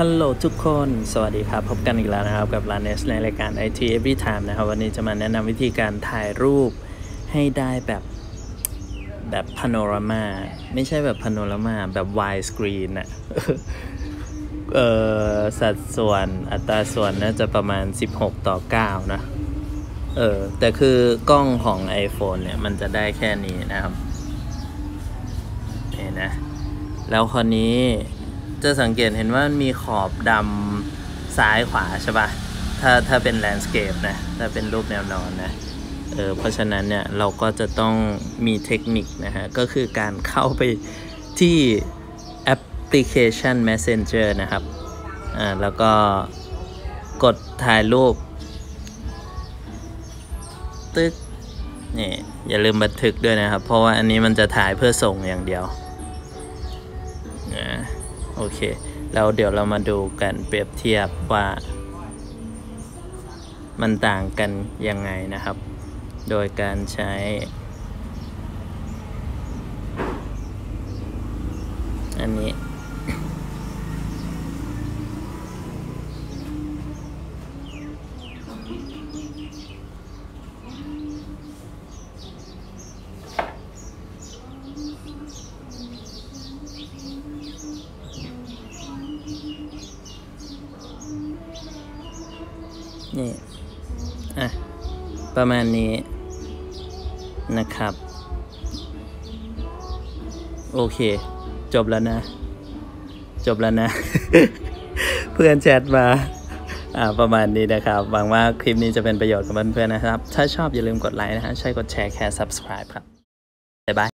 ฮัลโหลทุกคน สวัสดีครับ พบกันอีกแล้วนะครับ กับ r a n e s ในรายการ IT Every Time นะครับ วันนี้จะมาแนะนำวิธีการถ่ายรูปให้ได้แบบแบบพาโนรามาไม่ใช่แบบพาโนรามาแบบ wide screen อะเออสัดส่วนอัตราส่วนน่าจะประมาณ 16 ต่อ 9 นะ เออ แต่คือกล้องของ iPhone เนี่ย มันจะได้แค่นี้นะครับนี่นะ แล้วคราวนี้ จะสังเกตเห็นว่ามันมีขอบดำซ้ายขวาใช่ปะ่ะ ถ้าถ้าเป็นแลนด์สเคปนะ ถ้าเป็นรูปแนวนอนนะ เออ เพราะฉะนั้นเนี่ยเราก็จะต้องมีเทคนิคนะฮะ ก็คือการเข้าไปที่แอปพลิเคชัน Messenger นะครับ อ่า แล้วก็กดถ่ายรูป ตึ๊กนี่อย่าลืมบันทึกด้วยนะครับ เพราะว่าอันนี้มันจะถ่ายเพื่อส่งอย่างเดียวนะ โอเค แล้วเดี๋ยวเรามาดูกันเปรียบเทียบว่า มันต่างกันยังไงนะครับ โดยการใช้ อันนี้ นี่ อะ ประมาณนี้นะครับ โอเค จบแล้วนะ จบแล้วนะ เพื่อนแชทมาอ่าประมาณนี้นะครับ หวังว่าคลิปนี้จะเป็นประโยชน์กับเพื่อนๆนะครับ ถ้าชอบอย่าลืมกดไลค์นะฮะใช่กดแชร์แค่ subscribe ครับ บ๊ายบาย